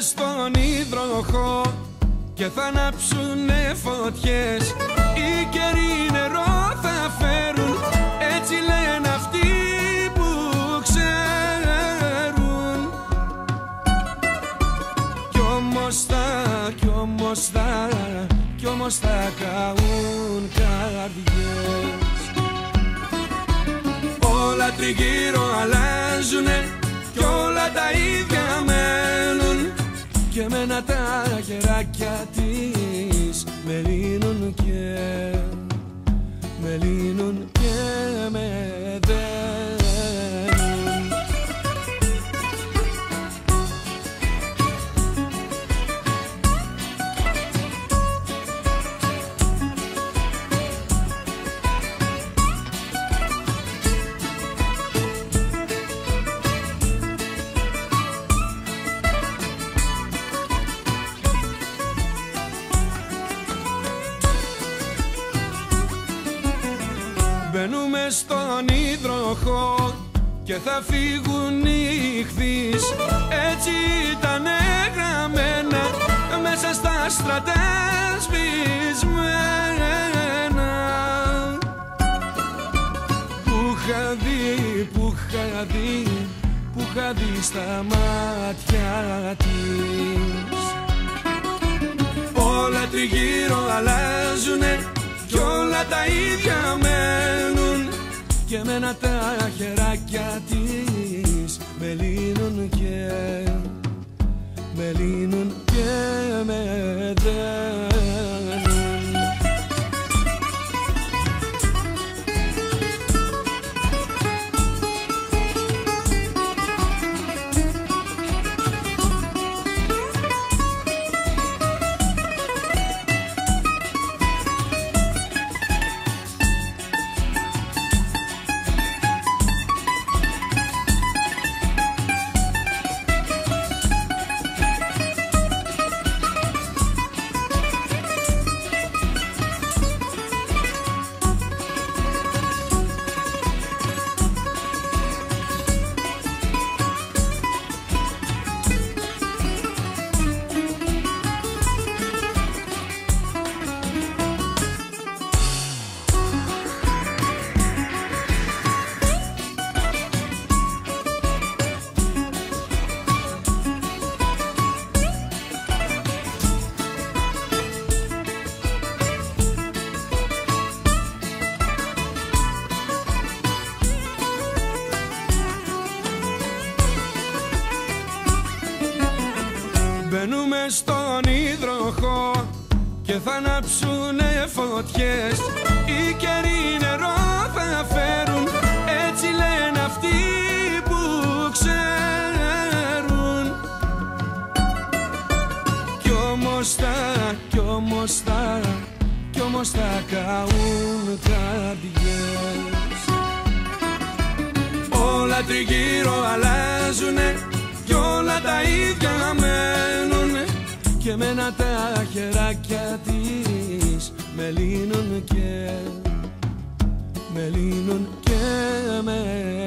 στον υδροχό και θα ανάψουνε φωτιές. Οι καιροί νερό θα φέρουν έτσι λένε αυτοί που ξέρουν. Κι όμως θα, κι όμως θα, κι όμως θα καούν καρδιές. Όλα τριγύρω αλλάζουνε κι όλα τα ίδια μένουν και εμένα τα χεράκια της με λύνουν και με λύνουν και με στον υδροχό και θα φύγουν οι χθείς Έτσι ήταν γραμμένα μέσα στα στρατά σβησμένα. Που είχα δει, που είχα δει, που είχα δει στα μάτια της. Όλα τριγύρω αλλάζουνε κι όλα τα ίδια μένουν και εμένα τα χεράκια της με λύνουν και με λύνουν και με δένουν Μπαίνουμε στον υδροχό και θα ανάψουνε φωτιές. Οι καιροί νερό θα φέρουν έτσι λένε αυτοί που ξέρουν. Κι όμως θα, κι όμως θα, κι όμως θα καούν καρδιές. Όλα τριγύρω αλλάζουνε κι όλα τα ίδια μένουν και εμένα τα χεράκια της. Με λύνουν και με λύνουν και με δένουν